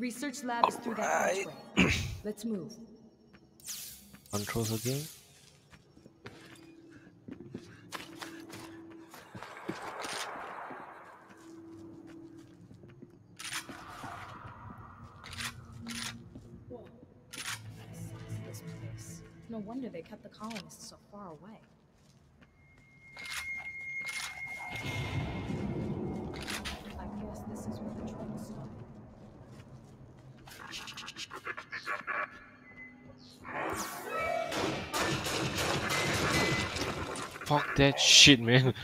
Research lab is through that Alright. archway. Let's move. Controls again. Whoa. This is this place. No wonder they kept the colonists so far away. That shit, man.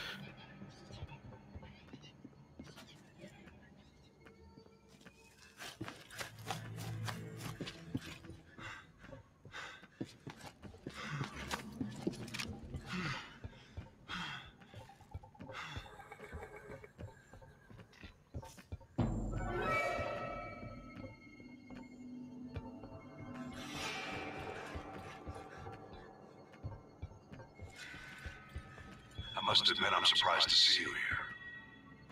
Must admit I'm surprised to see you here.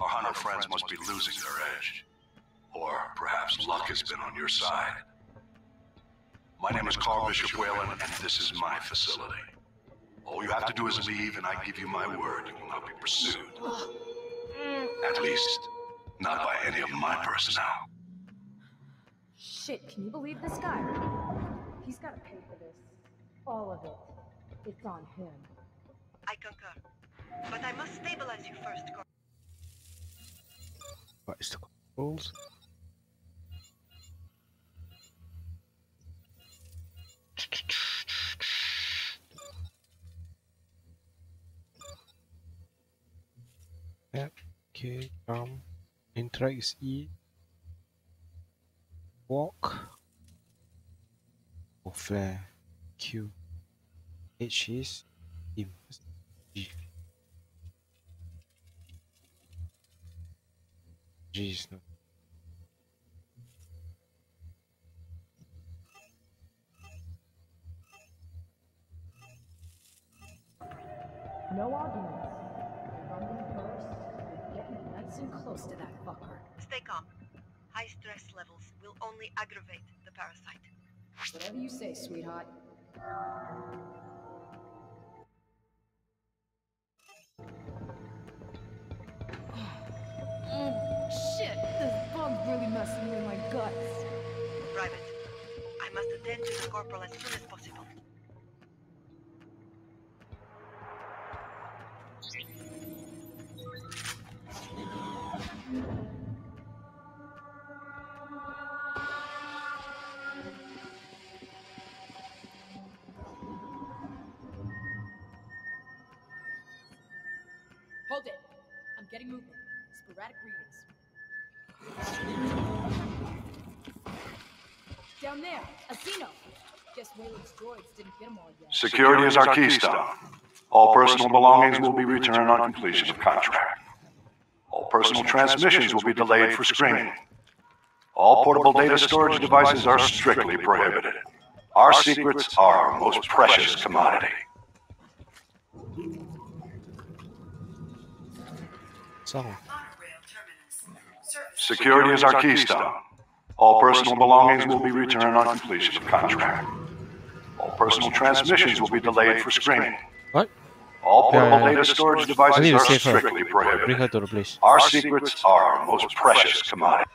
Our hunter friends must be losing their edge. Or perhaps luck has been on your side. My name is Karl Bishop Weyland, and this is my facility. All you have to do is leave, and I give you my word you will not be pursued. Mm. At least, not by any of my personnel. Shit, can you believe this guy? He's gotta pay for this. All of it. It's on him. But I must stabilize you first, Cor- What is the controls? Yep. Okay, um, interact is E. Walk. Or flare. Q. H is. G. G is. No arguments. Rumbling first, we're getting nice and close to that fucker. Stay calm. High stress levels will only aggravate the parasite. Whatever you say, sweetheart. With my guts. Private, I must attend to the corporal as soon as possible. Security is our keystone. All personal belongings will be returned on completion of contract. All personal transmissions will be delayed for screening. All portable data storage devices are strictly prohibited. Our secrets are our most precious commodity. So, Security is our keystone. All personal belongings will be returned on completion of contract. Personal transmissions will be delayed for screening. what? All portable yeah, yeah. data storage devices are her. strictly Bring her prohibited. to the place. Our secrets are our most precious commodity.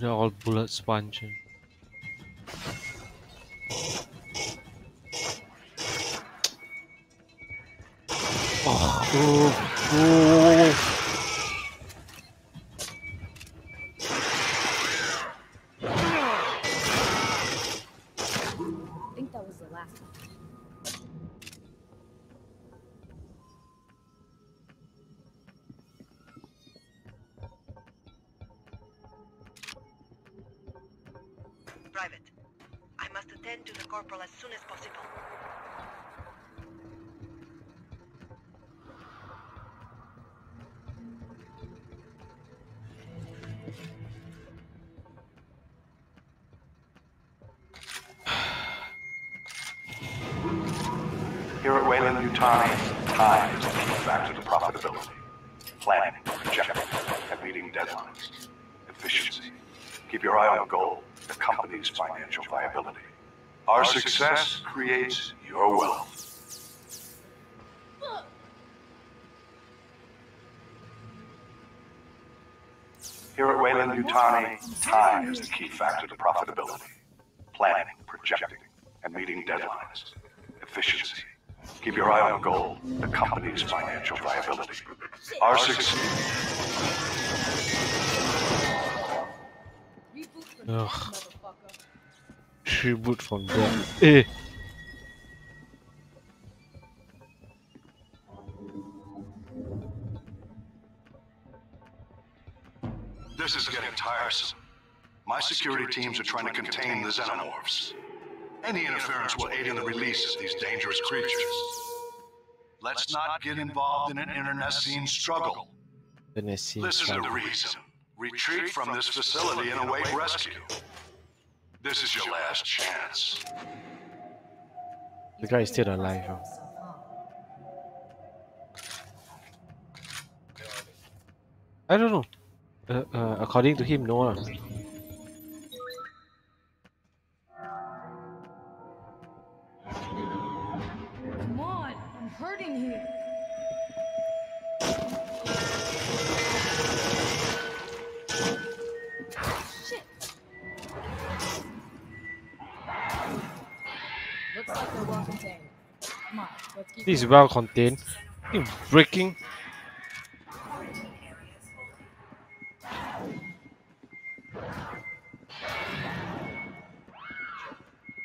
They're all bullet sponge. Oh, oh, Keep your eye on goal, the company's financial viability. Our success creates your wealth. Here at Weyland Yutani, time is the key factor to profitability. Planning, projecting, and meeting deadlines. Efficiency. Keep your eye on goal, the company's financial viability. Our success. Ugh. that motherfucker. Tribute from them. Eh. This is getting tiresome. My security teams are trying to contain the xenomorphs. Any interference will aid in the release of these dangerous creatures. Let's not get involved in an internecine struggle. The Nessie. Listen to reason. Retreat from this facility and await rescue. This is your last chance. The guy is still alive. huh? I don't know. Uh, uh, according to him, no. lah. Is well contained. Breaking.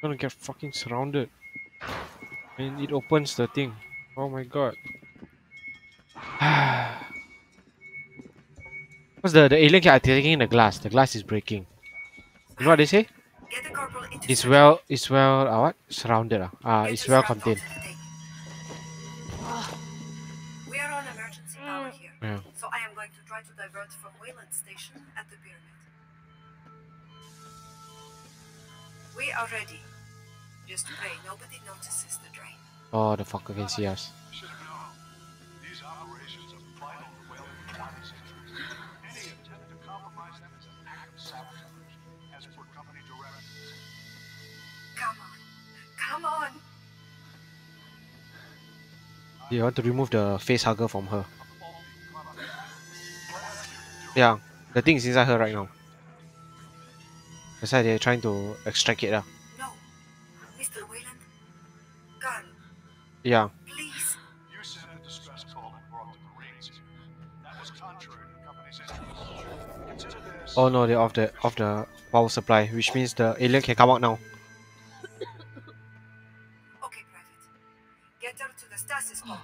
Gonna get fucking surrounded. And it opens the thing. Oh my god. What's the the alien kept attacking the glass? The glass is breaking. You know what they say? Get the It's well it's well uh, what? Surrounded ah. Uh, it's well contained. We are ready. Just pray nobody notices the drain. Oh the fucker can see us. Should have known. These operations are vital to Weyland Yutani's interests. Any attempt to compromise them is an act of sabotage, as per company directives. Come on, come on. They want to remove the face hugger from her. Yeah, the thing is inside her right now. That's why they're trying to extract it. Uh. No, Mr. Weyland. Karl, Yeah, please. You sent a distress call and brought the Marines. That was contrary to the company's interests. Consider this. oh no, they're off the off the power supply, which means the alien can come out now. Okay, Private. Get her to the stasis pod.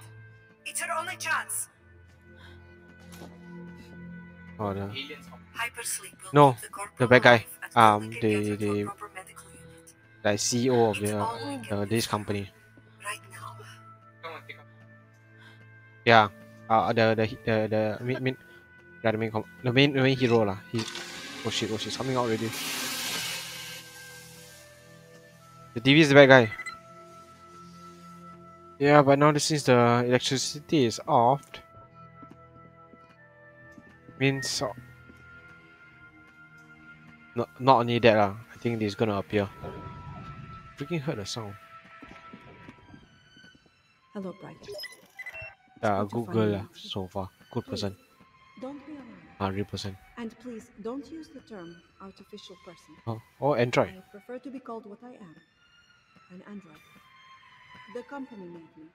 It's her only chance. Oh, the, Hypersleep will No, the, the bad guy. Um, the- get her to a the- proper medical unit. like CEO of the all we can uh, this company. Yeah, uh, the the the the main, main yeah, the main the main the main hero lah. He oh shit oh shit, coming out already. The TV is the bad guy. Yeah, but now since the electricity is off, means not not only that lah. I think this gonna appear. Freaking heard the sound. Hello, Private. Yeah, a Good to good find girl lah so far. Good person. Don't be alarmed. Ah. I And please don't use the term artificial person. Oh, oh Android. I prefer to be called what I am an android. The company made me,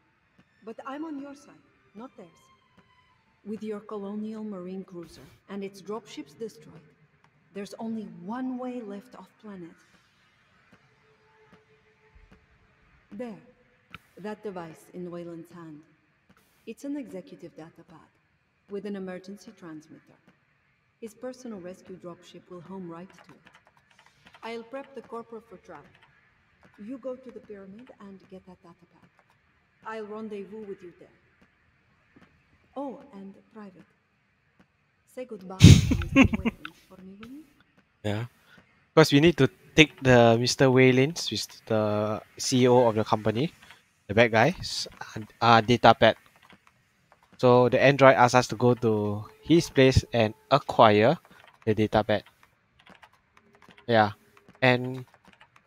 but I'm on your side, not theirs. With your colonial marine cruiser and its dropships destroyed, there's only one way left off planet. There, that device in Weyland's hand. It's an executive data pad with an emergency transmitter. His personal rescue dropship will home right to it. I'll prep the corporal for travel. You go to the pyramid and get that data pad. I'll rendezvous with you there. Oh, and private. Say goodbye Yeah. Because we need to take the Mr. Which is the CEO of the company, the bad guys, uh, data pad. So the android asks us to go to his place and acquire the data pad. Yeah. And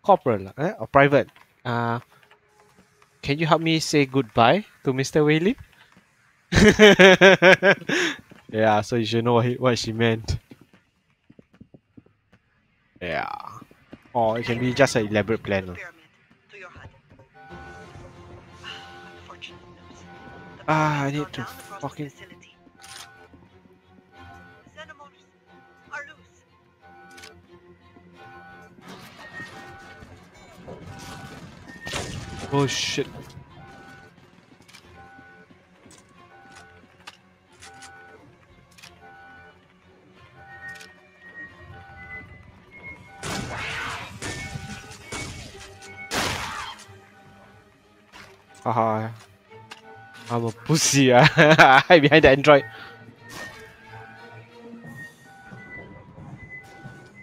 corporate eh, or private. Uh, can you help me say goodbye to Mr. Weyland? yeah, so you should know what, he, what she meant. Yeah. Or it can be just an elaborate plan. Ah, I need to fucking-. Oh shit. Haha. I'm a pussy. ah. I hide behind the android.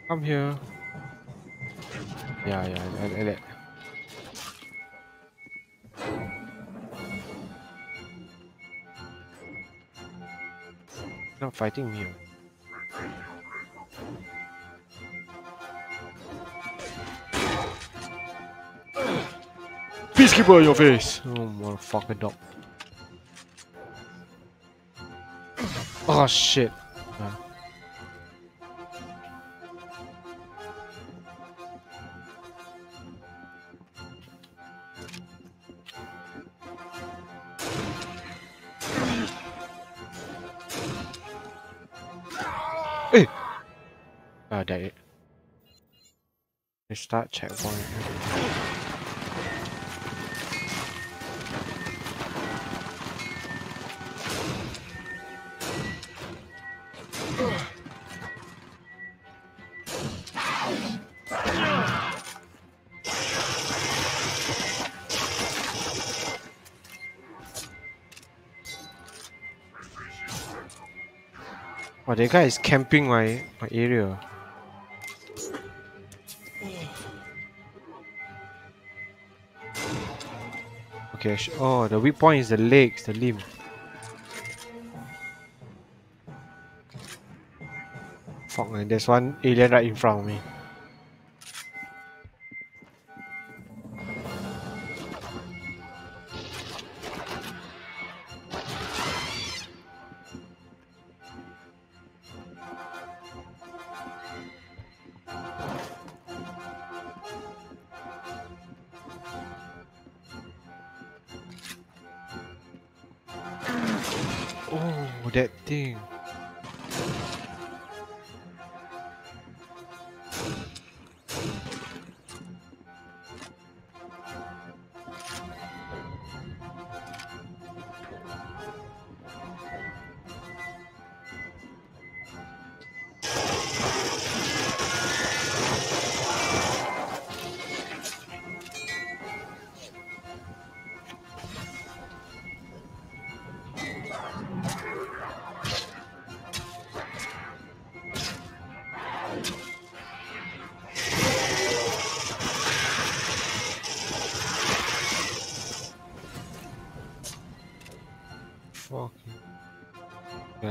Come here. Yeah, yeah, like like that. Not fighting me. Peacekeeper in your face! Oh, motherfucker dog. Oh shit. Hey! Oh, that it. Restart checkpoint. Oh, that guy is camping my my area. Okay, oh, the weak point is the legs, the limb. There's one alien right in front of me.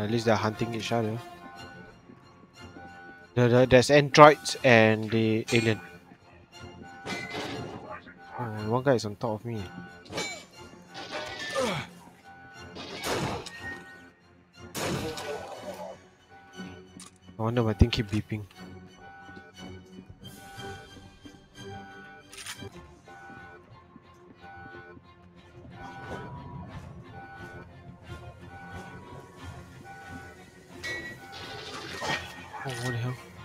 At least they're hunting each other. The, the, there's androids and the alien. Oh, one guy is on top of me. I wonder my thing keep beeping. Oh, what the hell?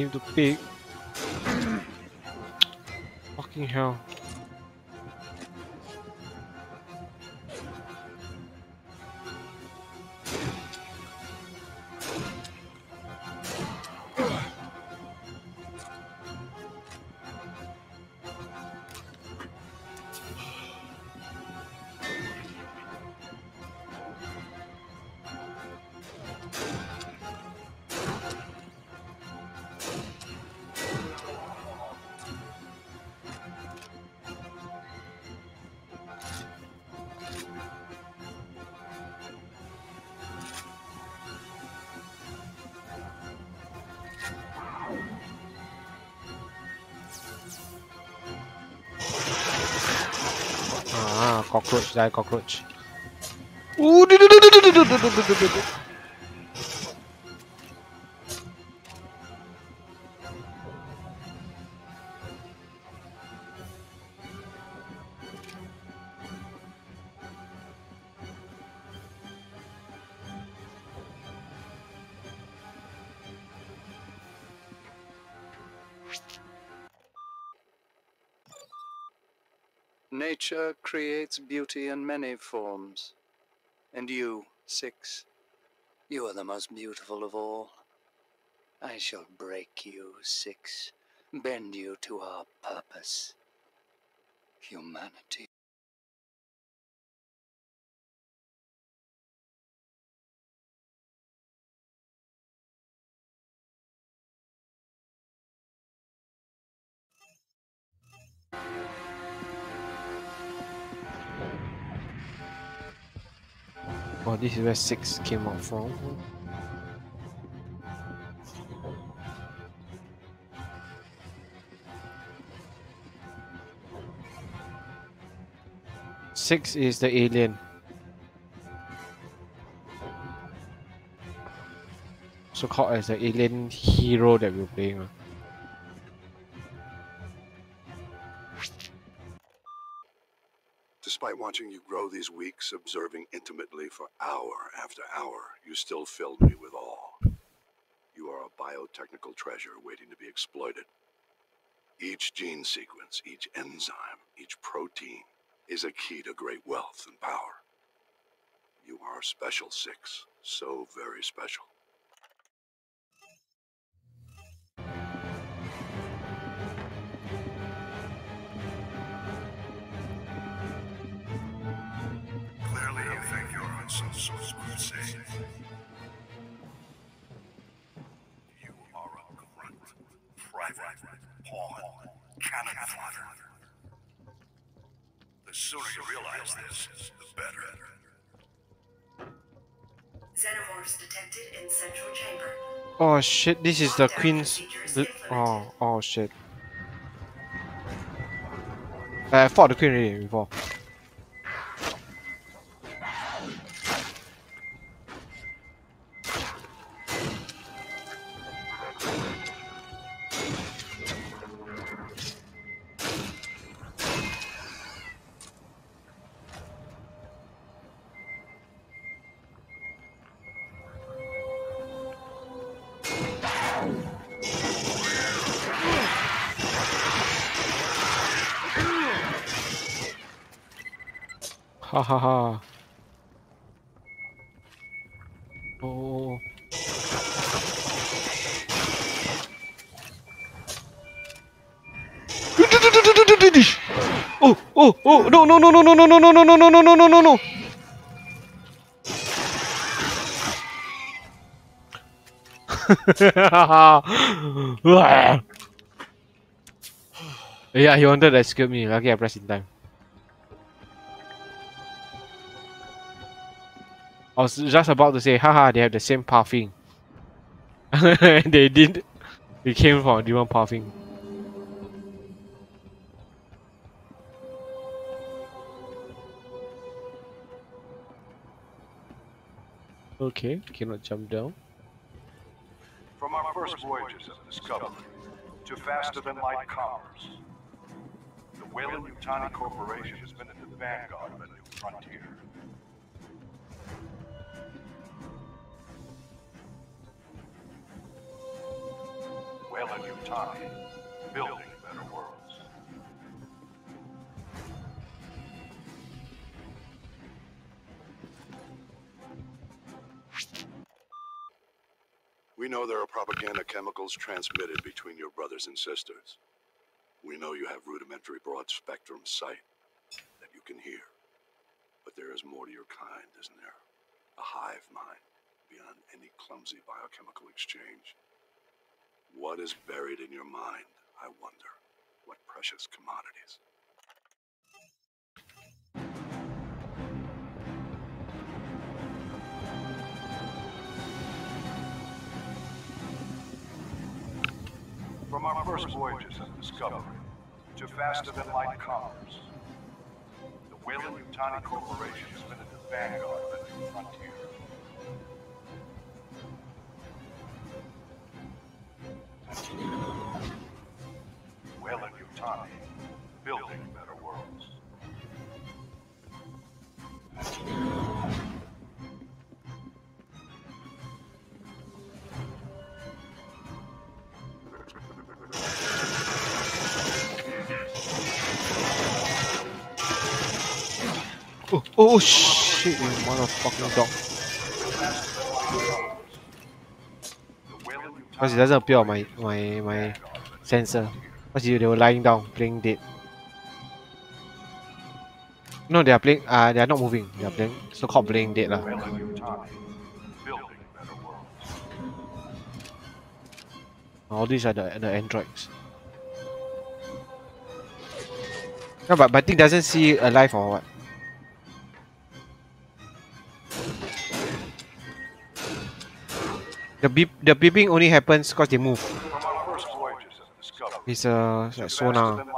Him to pick. Fucking hell. Cockroach, die cockroach. Ooh, do, do, do, do, do, do, do, do, do, creates beauty in many forms. And you, Six, you are the most beautiful of all. I shall break you, Six, bend you to our purpose humanity. Oh, this is where six came out from. Six is the alien. So called as the alien hero that we're playing. Despite watching you grow these weeks, observing intimately for hour after hour, you still filled me with awe. You are a biotechnical treasure waiting to be exploited. Each gene sequence, each enzyme, each protein is a key to great wealth and power. You are special, Six. So very special. Sort. You are a grunt, private, pawn, cannon fodder. The sooner you realize this, the better. Xenomorphs detected in central chamber. Oh shit, this is the queen's. The, oh, oh shit. I fought the queen already before. Ha ha ha. Oh. Oh, oh, oh, no, no, no, no, no, no, no, no, no, no, no, no, no, no, no, no. yeah, he wanted to escape me. Lucky I pressed in time. I was just about to say, haha, they have the same pathing. they did. They came from a different pathing. Okay, cannot jump down. From our first voyages of discovery to faster than light commerce, the Weyland Yutani Corporation has been at the vanguard of a new frontier. Weyland Yutani, building better worlds. We know there are propaganda chemicals transmitted between your brothers and sisters. We know you have rudimentary broad spectrum sight that you can hear. But there is more to your kind, isn't there? A hive mind beyond any clumsy biochemical exchange. What is buried in your mind, I wonder? What precious commodities? From our first voyages of discovery to faster than light commerce, the Weyland Yutani Corporation has been at the vanguard of a new frontier. Weyland Yutani, building better worlds. Oh, oh shit, you motherfucking dog. Because it doesn't appear on my my my sensor. Because they were lying down, playing dead. No, they are playing. Uh, they are not moving. They are playing. So called playing dead lah. All these are the the androids. No, but but thing doesn't see alive or what? The beep the beeping only happens because they move. It's uh like sonar. the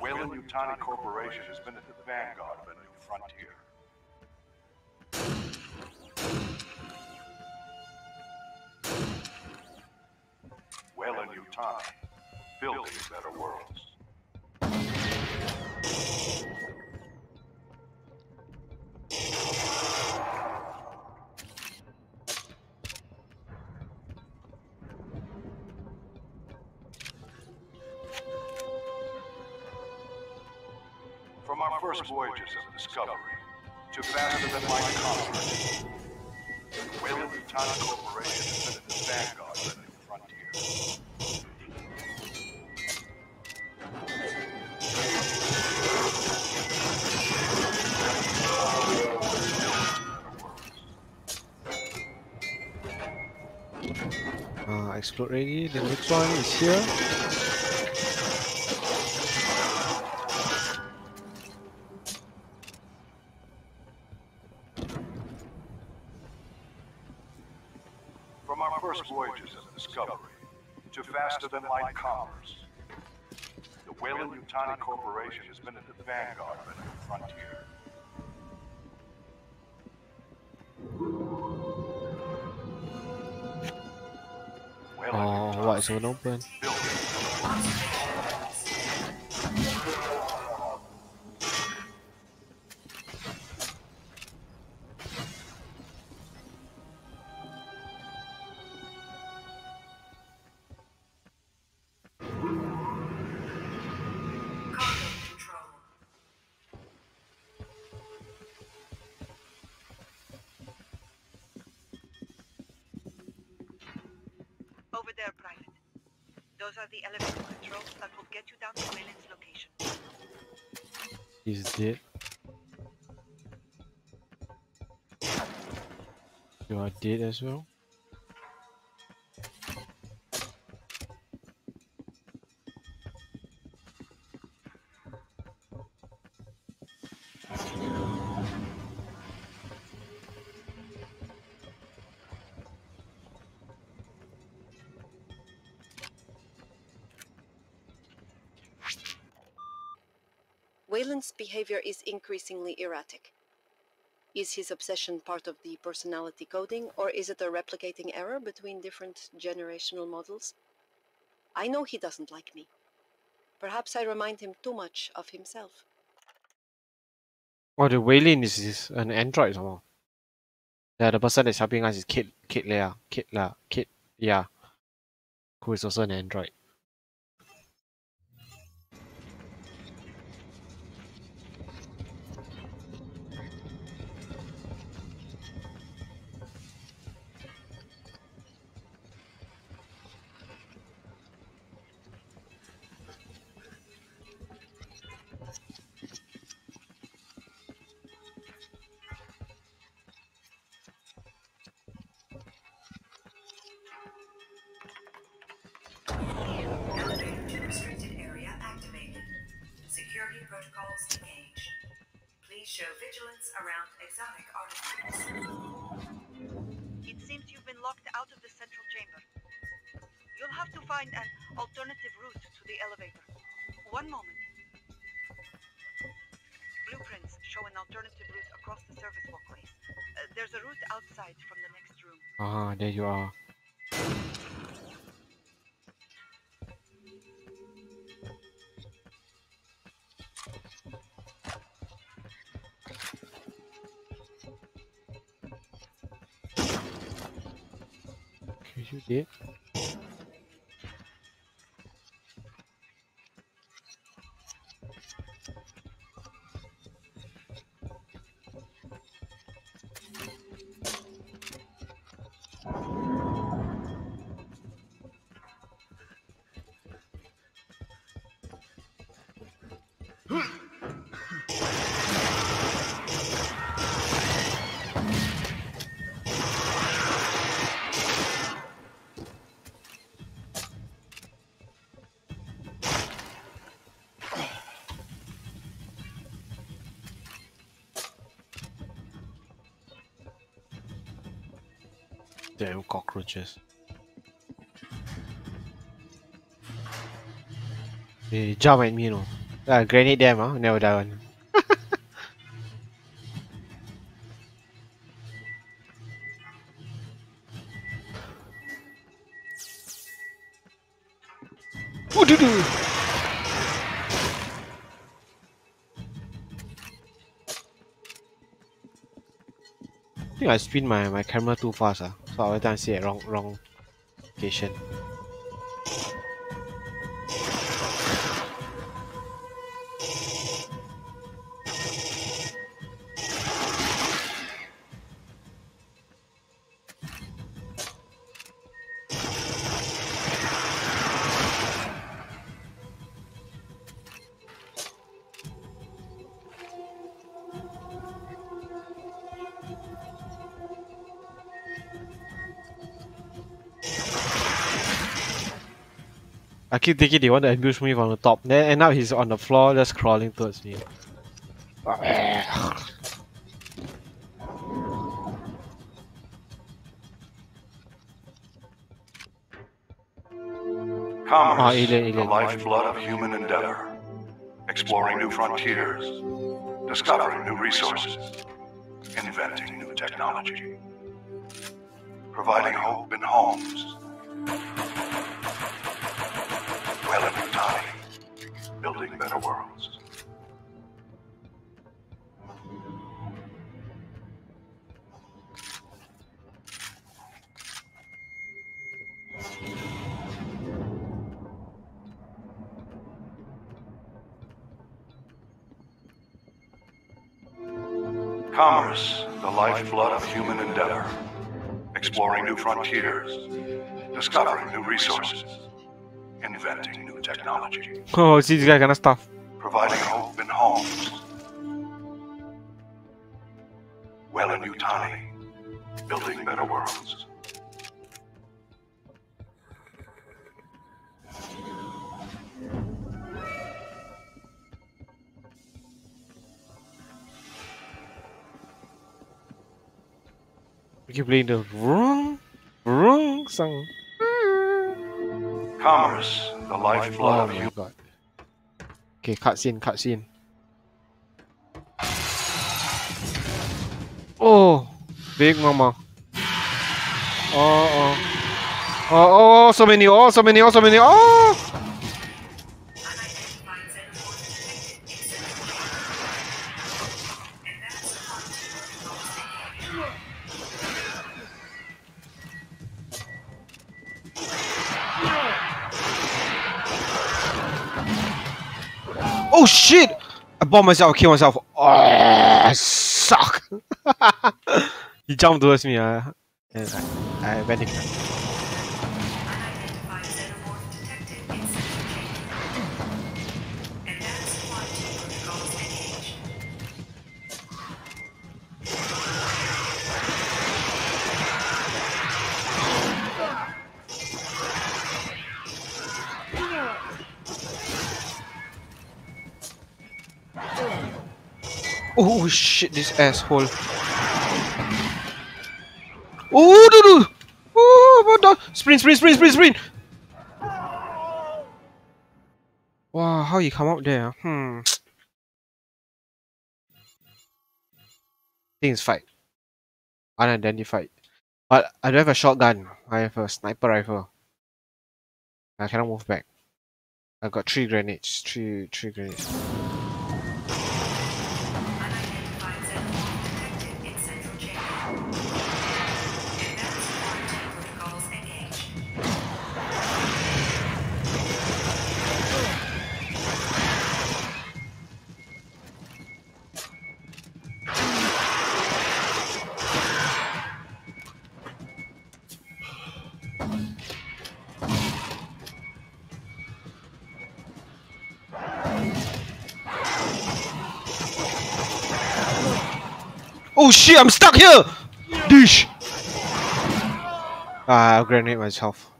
Weyland Yutani Corporation has been at the vanguard of a new frontier. Weyland Yutani, building better worlds. First voyages of discovery to faster than light commerce, the Weyland Yutani Corporation has been at the vanguard of new frontier. Uh, explode ready. The next one is here. Than light commerce, the Weyland Yutani Corporation has been at the vanguard of new frontier. Weyland Oh, what is one open? Dead as well. Weyland's behavior is increasingly erratic. Is his obsession part of the personality coding, or is it a replicating error between different generational models? I know he doesn't like me. Perhaps I remind him too much of himself. Oh, the Weyland is, is an android somehow. Yeah, the person that's helping us is Kit Kit Leia. Kit La Kit yeah. Who is also an android. Find an alternative route to the elevator. One moment. Blueprints show an alternative route across the service walkways. Uh, there's a route outside from the next room. Ah, there you are. You did. Damn cockroaches. They jump at me, you know. Ah, grenade them, ah, never die one. Doo doo. I think I spin my, my camera too fast, ah. So every time I see at wrong wrong location. I keep thinking they want to ambush me from the top. Then end up he's on the floor just crawling towards me. Commerce, Ah, alien, the lifeblood of human endeavor. Exploring new frontiers, discovering new resources, inventing new technology, providing hope in homes. Time, building better worlds. Commerce, the lifeblood of human endeavor. Exploring new frontiers, discovering new resources, inventing new technology, Oh, see this guy kind of stuff. providing hope in homes. Weyland-Yutani, building better worlds. We keep playing the wrong, wrong song. Commerce, the lifeblood Oh of human. god. Okay, cutscene, cutscene. Oh, big mama. Oh, oh, oh. Oh, oh, so many, oh, so many, oh, so many, oh! I bombed myself, I killed myself. Oh, suck! he jumped towards me, uh, and I, I went in. Oh shit, this asshole. Oh, no, no. Oh, what the? Sprint, sprint, sprint, sprint, sprint. Wow, how you come up there? Hmm. Things fight. Unidentified. But I don't have a shotgun. I have a sniper rifle. I cannot move back. I got three grenades. Three, three grenades. Oh shit, I'm stuck here! Dish! Ah, I'll grenade myself.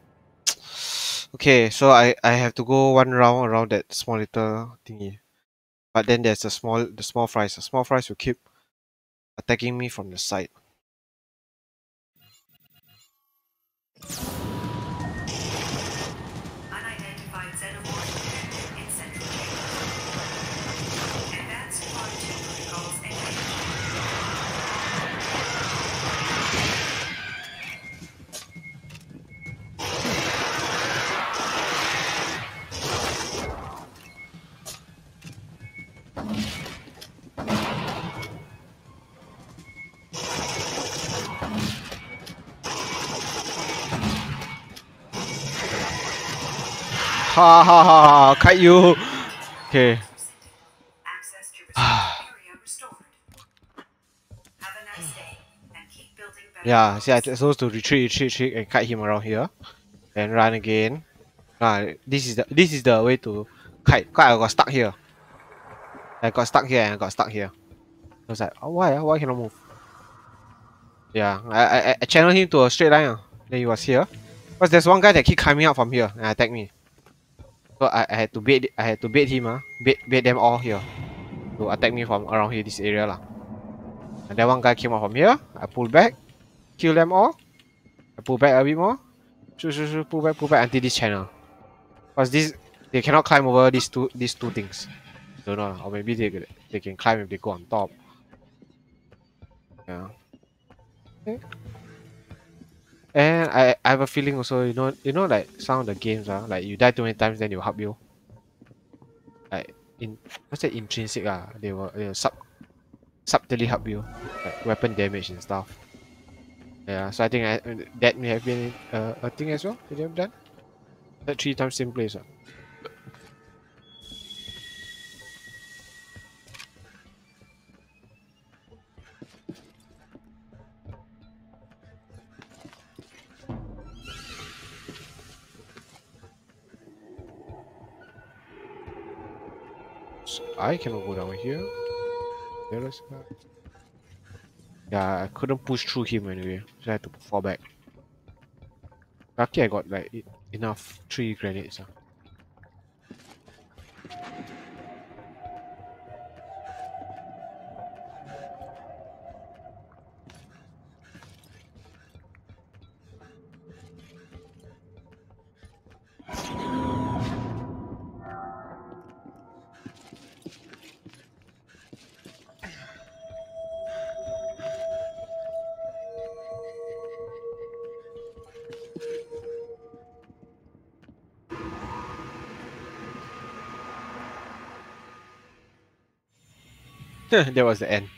Okay, so I, I have to go one round around that small little thingy. But then there's a small the small fries. The small fries will keep attacking me from the side. Ha ha ha ha! Kite you! Okay. Access to restricted area restored. Have a nice day and keep building better. Yeah, see, I'm supposed to retreat, retreat, retreat, and kite him around here, and run again. Ah, this is the this is the way to kite. Cause I got stuck here. I got stuck here and I got stuck here. I was like, oh, why? Why cannot move? Yeah, I, I I channeled him to a straight line. ah. Then he was here. Cause there's one guy that keep climbing up from here and attack me. So I, I had to bait I had to bait him ah, bait bait them all here to attack me from around here this area lah. And then one guy came up from here. I pulled back kill them all. I pull back a bit more. Shoot, shoot, shoot, pull back, pull back until this channel. Cause this they cannot climb over these two these two things. Don't know, or maybe they they can climb if they go on top. Yeah. Okay. And I, I have a feeling also, you know, you know, like some of the games, ah, like you die too many times, then they'll help you. Like in what's that intrinsic ah? They will, they will sub subtly help you, like weapon damage and stuff. Yeah, so I think I, that may have been uh, a thing as well that they have done. That three times same place. ah. I cannot go down here. There is Yeah, I couldn't push through him anyway, so I had to fall back. Lucky I got like enough three grenades. ah. that was the end.